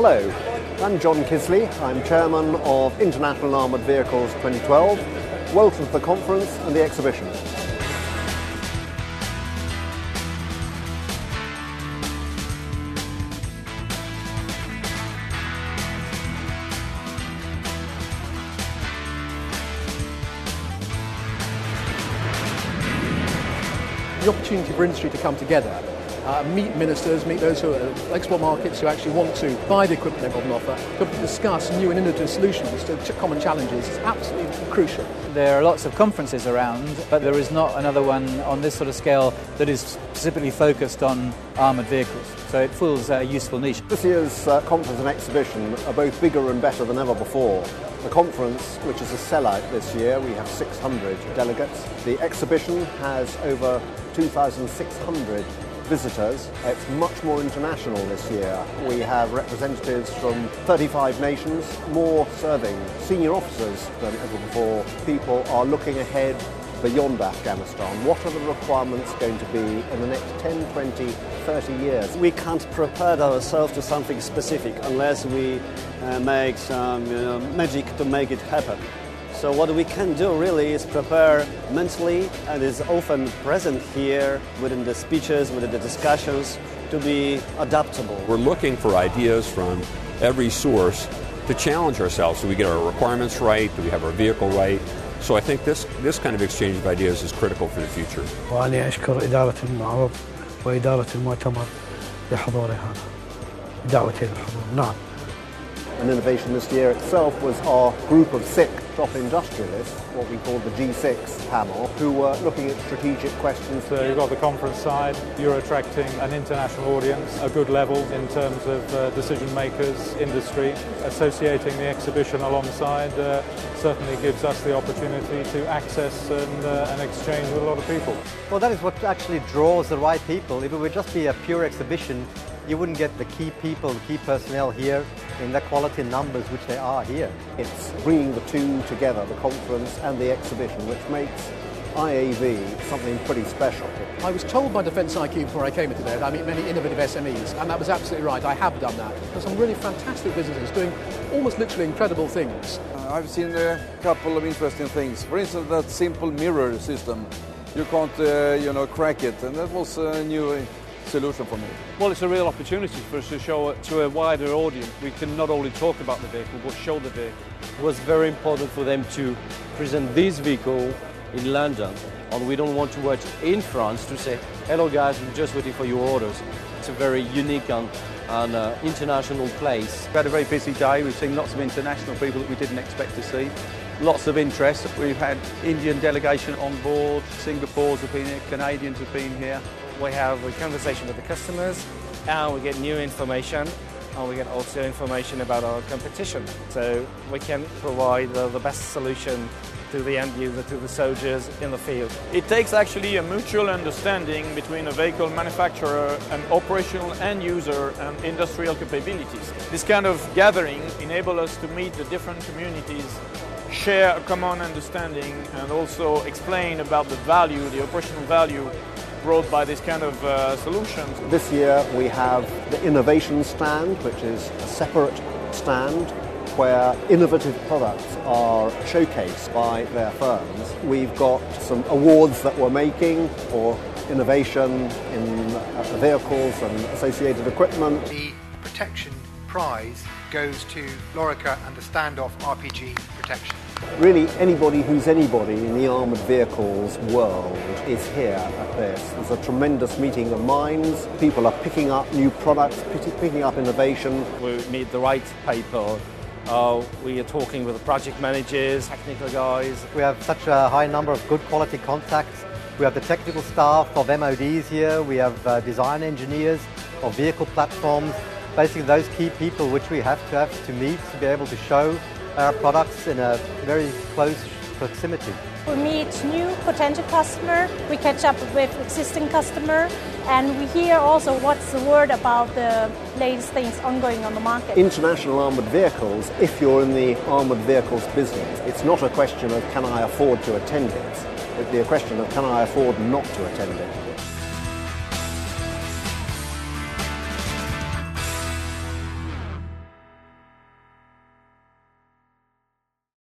Hello, I'm John Kiszely. I'm chairman of International Armoured Vehicles 2012. Welcome to the conference and the exhibition. the opportunity for industry to come together, uh, meet ministers, meet those who are export markets who actually want to buy the equipment they've got on offer, to discuss new and innovative solutions to ch- common challenges is absolutely crucial. There are lots of conferences around, but there is not another one on this sort of scale that is specifically focused on armoured vehicles. So it fills a useful niche. This year's uh, conference and exhibition are both bigger and better than ever before. The conference, which is a sellout this year, we have 600 delegates. The exhibition has over 2,600 visitors. It's much more international this year. We have representatives from 35 nations, more serving senior officers than ever before. People are looking ahead beyond Afghanistan. What are the requirements going to be in the next 10, 20, 30 years? We can't prepare ourselves to something specific unless we uh, make some you know, magic to make it happen. So what we can do really is prepare mentally and is often present here within the speeches, within the discussions to be adaptable. We're looking for ideas from every source to challenge ourselves. Do we get our requirements right? Do we have our vehicle right? So I think this, this kind of exchange of ideas is critical for the future. وأنا أشكر إدارة المعرض وإدارة المؤتمر بحضوري هذا دعوتي للحضور نعم An innovation this year itself was our group of six top industrialists, what we call the G6 panel, who were looking at strategic questions. So you've got the conference side, you're attracting an international audience, a good level in terms of uh, decision makers, industry. Associating the exhibition alongside uh, certainly gives us the opportunity to access and, uh, and exchange with a lot of people. Well, that is what actually draws the right people. If it would just be a pure exhibition, you wouldn't get the key people, the key personnel here in the quality numbers which they are here. It's bringing the two together, the conference and the exhibition, which makes IAV something pretty special. I was told by Defence IQ before I came here today that I meet many innovative SMEs, and that was absolutely right. I have done that. There's some really fantastic businesses doing almost literally incredible things. Uh, I've seen a couple of interesting things. For instance, that simple mirror system. You can't, uh, you know, crack it, and that was a new solution for me. Well, it's a real opportunity for us to show it to a wider audience. We can not only talk about the vehicle, but show the vehicle. It was very important for them to present this vehicle in London, and we don't want to wait in France to say, hello guys, we're just waiting for your orders. It's a very unique and, and uh, international place. We had a very busy day. We've seen lots of international people that we didn't expect to see. Lots of interest. We've had Indian delegation on board, Singapore's have been here, Canadians have been here. We have a conversation with the customers and we get new information and we get also information about our competition. So we can provide the, the best solution to the end user, to the soldiers in the field. It takes actually a mutual understanding between a vehicle manufacturer and operational end user and industrial capabilities. This kind of gathering enable us to meet the different communities share a common understanding and also explain about the value, the operational value brought by this kind of uh, solutions. This year we have the innovation stand, which is a separate stand where innovative products are showcased by their firms. We've got some awards that we're making for innovation in uh, vehicles and associated equipment. The protection prize goes to Lorica and the standoff RPG protection. Really, anybody who's anybody in the armoured vehicles world is here at this. There's a tremendous meeting of minds. People are picking up new products, picking up innovation. We meet the right people. Uh, we are talking with the project managers, technical guys. We have such a high number of good quality contacts. We have the technical staff of MODs here. We have uh, design engineers of vehicle platforms. Basically, those key people which we have to have to meet to be able to show our products in a very close proximity. We meet new potential customer, we catch up with existing customer, and we hear also what's the word about the latest things ongoing on the market. International armoured vehicles, if you're in the armoured vehicles business, it's not a question of can I afford to attend it. It'd be a question of can I afford not to attend it.